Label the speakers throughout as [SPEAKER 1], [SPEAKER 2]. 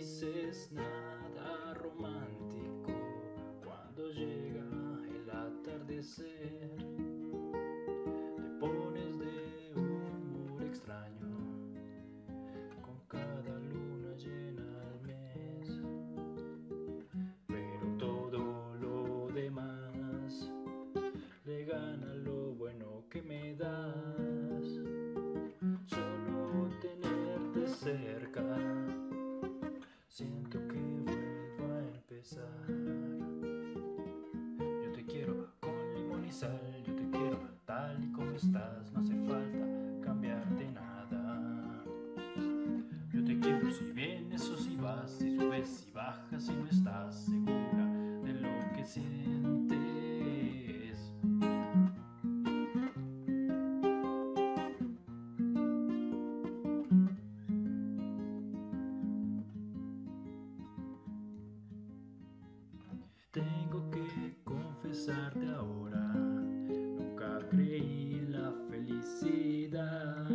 [SPEAKER 1] dices nada romántico cuando llega el atardecer. Te pones de un humor extraño con cada luna llena al mes. Pero todo lo demás le gana lo bueno que me das. Solo tenerte cerca. sin. Tengo que confesarte ahora, nunca creí la felicidad.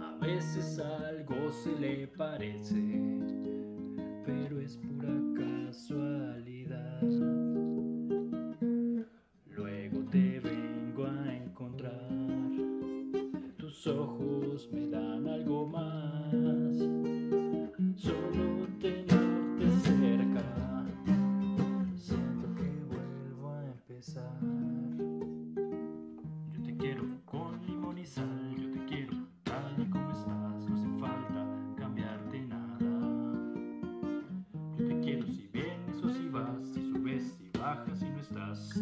[SPEAKER 1] A veces algo se le parece, pero es pura casualidad. estás